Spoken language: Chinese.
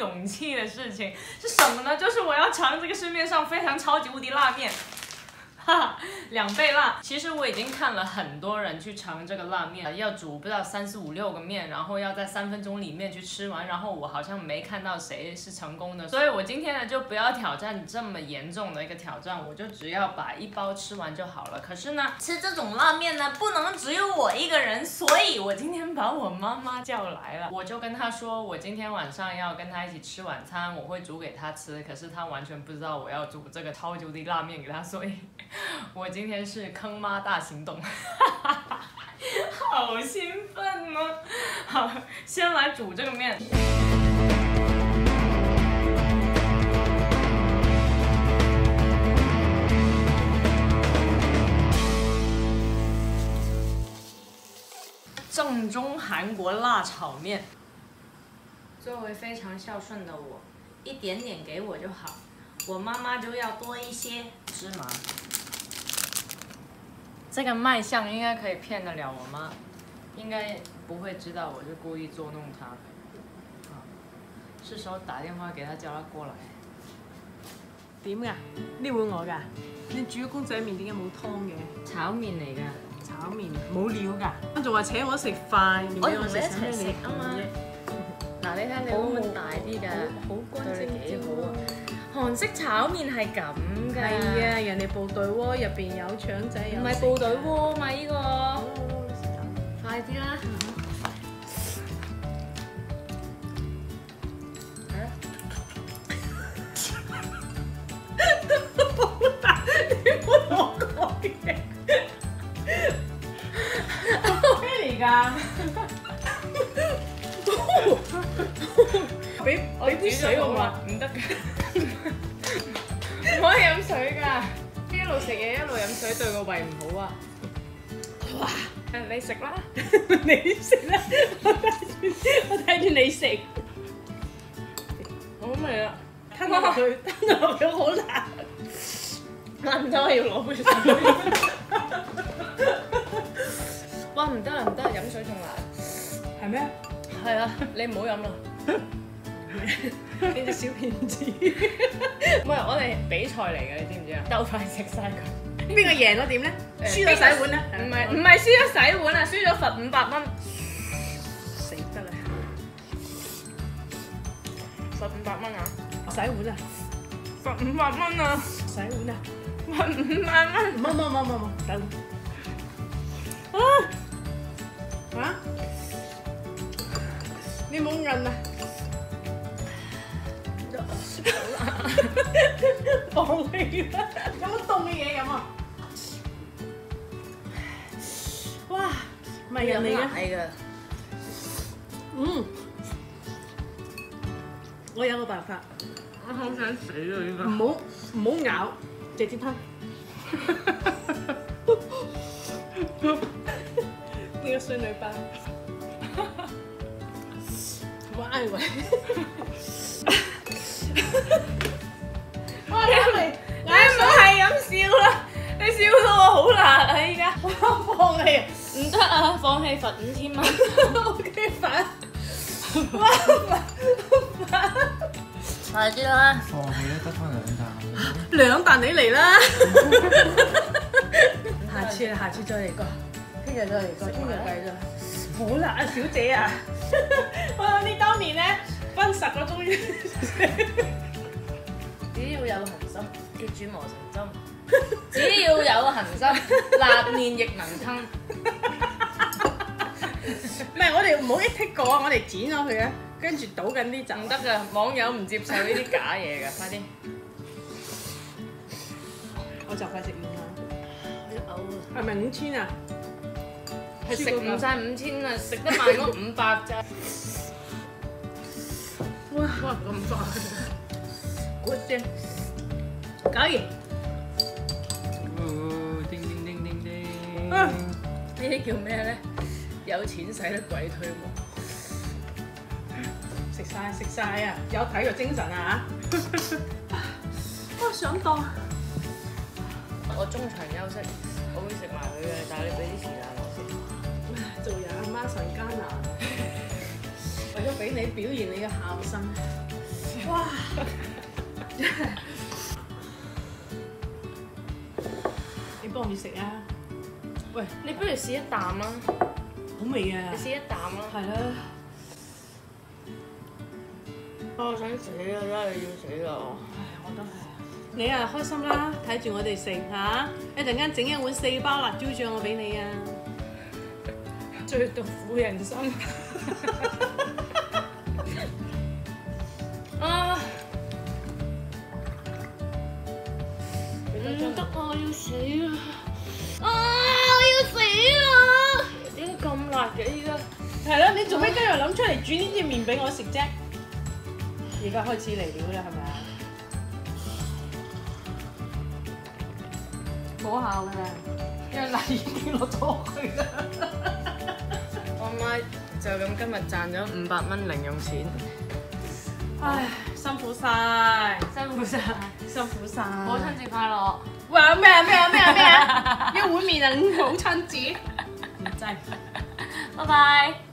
勇气的事情是什么呢？就是我要尝这个市面上非常超级无敌辣面。哈 两倍辣。其实我已经看了很多人去尝这个辣面，要煮不知道三四五六个面，然后要在三分钟里面去吃完，然后我好像没看到谁是成功的。所以我今天呢就不要挑战这么严重的一个挑战，我就只要把一包吃完就好了。可是呢，吃这种辣面呢不能只有我一个人，所以我今天把我妈妈叫来了，我就跟她说，我今天晚上要跟她一起吃晚餐，我会煮给她吃。可是她完全不知道我要煮这个超级无敌辣面给她，所以。我今天是坑妈大行动，好兴奋呢！好，先来煮这个面。正宗韩国辣炒面。作为非常孝顺的我，一点点给我就好，我妈妈就要多一些芝麻。这个卖相应该可以骗得了我妈，应该不会知道我是故意捉弄她。是时候打电话给她叫她过来。點噶？呢碗我噶？你煮公仔麵點解冇湯嘅？炒麵嚟噶。炒麵冇料噶。我仲話請我食飯，我同你一齊食啊嘛。你睇你碗大啲㗎，對你幾好啊！韓式炒麵係咁㗎，係啊！人哋部隊鍋入邊有腸仔，唔係部隊鍋嘛？呢個，快啲啦！俾俾杯水我嘛？唔得嘅。唔可以飲水㗎，一路食嘢一路飲水對個胃唔好啊！哇，你食啦，你食啦，我睇住我睇住你食，好味啊！吞落去，吞落去好難，難唔得我要攞杯水。哇唔得啊唔得，飲水仲難，係咩？係啊，你唔好飲啦。你隻小騙子！唔係，我哋比賽嚟嘅，你知唔知啊？鬥快食晒佢。邊個贏咗點咧？輸咗洗碗咧？唔係唔係輸咗洗碗啊，輸咗罰五百蚊。死得啦！罰五百蚊啊！洗碗啊！罰五百蚊啊！洗碗啊！罰五百蚊！冇冇冇冇冇，洗碗。啊！啊！你冇韌啊！放棄啦！有冇凍嘅嘢飲啊？哇！唔係人嚟嘅。嗯。我有個辦法。我好想死啊！依家。唔好唔好咬，直接吞。呢個衰女包。我愛喂。啦，你笑到我好辣啊！依家我放棄，唔得啊！放棄罰五千蚊。罰，哇罰！快啲啦！放棄啦，得翻兩啖。兩啖你嚟啦！下次下次再嚟過，聽日再嚟過，聽日繼續。好辣啊，小姐啊！哇！你當年咧分十個鐘。只要有恒心，鐵杵磨成針。只要有恒心，辣面亦能吞。唔係，我哋唔好一剔過啊！我哋剪咗佢啊，跟住倒緊啲汁。唔得噶，網友唔接受呢啲假嘢噶，快啲！我就快食五啦。我要嘔啊！係咪五千啊？係食唔晒五千啊，食得慢嗰 五百咋。哇哇咁快！good 聲，搞完。哦，叮叮叮叮叮。呢啲叫咩咧？有錢使得鬼推磨。食晒食晒啊！有體育精神啊嚇！哇想當。我中場休息，我會食埋佢嘅，但係你俾啲時間我先。做人阿媽神艱難，為咗俾你表現你嘅孝心。哇！幫我食啊！喂，你不如試一啖啊！好味啊你！試一啖啊！係啦，我想死啊！真係要死啦！唉，我都係。你啊開心啦，睇住我哋食嚇，一陣間整一碗四包辣椒醬我俾你啊！最毒婦人心 係啦，你做咩今日諗出嚟煮呢啲麵俾我食啫？而家開始嚟料啦，係咪啊？冇效㗎啦，因為辣已經落咗去啦。我媽就咁今日賺咗五百蚊零用錢，唉，辛苦晒，辛苦晒！辛苦晒。母親節快樂！哇咩啊咩啊咩啊咩啊！一碗面啊，母親節，唔制。拜拜。